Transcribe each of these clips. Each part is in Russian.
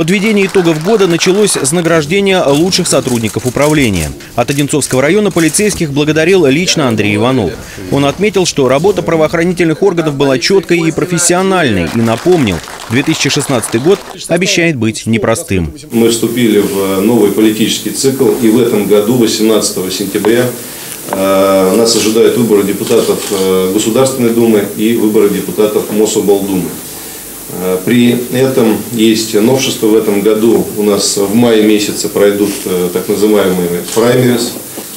Подведение итогов года началось с награждения лучших сотрудников управления. От Одинцовского района полицейских благодарил лично Андрей Иванов. Он отметил, что работа правоохранительных органов была четкой и профессиональной и напомнил, 2016 год обещает быть непростым. Мы вступили в новый политический цикл, и в этом году, 18 сентября, э, нас ожидают выборы депутатов э, Государственной Думы и выборы депутатов Мособлдумы. Э, при этом есть новшество в этом году. У нас в мае месяце пройдут э, так называемые праймерис.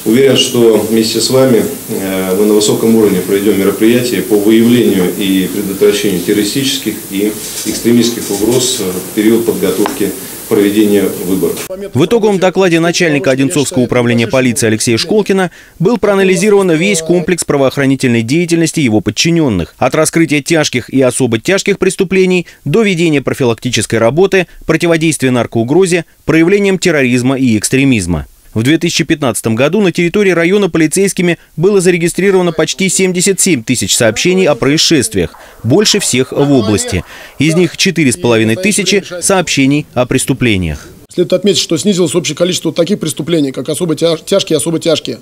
Уверен, что вместе с вами э, мы на высоком уровне проведем мероприятия по выявлению и предотвращению террористических и экстремистских угроз в период подготовки проведения выборов. В итоговом докладе начальника Одинцовского управления полиции Алексея Школкина был проанализирован весь комплекс правоохранительной деятельности его подчиненных. От раскрытия тяжких и особо тяжких преступлений до ведения профилактической работы, противодействия наркоугрозе, проявлением терроризма и экстремизма. В 2015 году на территории района полицейскими было зарегистрировано почти 77 тысяч сообщений о происшествиях, больше всех в области. Из них 4,5 тысячи сообщений о преступлениях. Следует отметить, что снизилось общее количество таких преступлений, как особо тяжкие и особо тяжкие,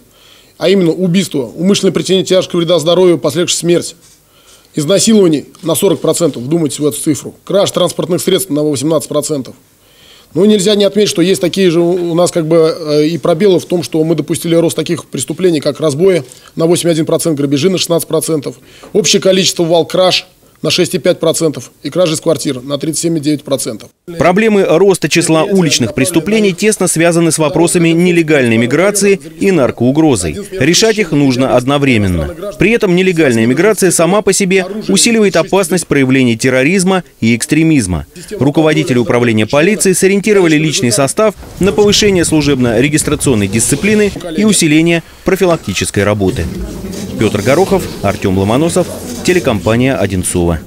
а именно убийство, умышленное причинение тяжкого вреда здоровью, последующая смерть, изнасилований на 40%, вдумайтесь в эту цифру, краж транспортных средств на 18%. Ну, нельзя не отметить, что есть такие же у нас как бы э, и пробелы в том, что мы допустили рост таких преступлений, как разбои на 8,1%, грабежи на 16%, общее количество вал краж – на 6,5% и кражи из квартир на 37,9%. Проблемы роста числа уличных преступлений тесно связаны с вопросами нелегальной миграции и наркоугрозой. Решать их нужно одновременно. При этом нелегальная миграция сама по себе усиливает опасность проявления терроризма и экстремизма. Руководители управления полиции сориентировали личный состав на повышение служебно-регистрационной дисциплины и усиление профилактической работы. Петр Горохов, Артем Ломоносов, телекомпания «Одинцова».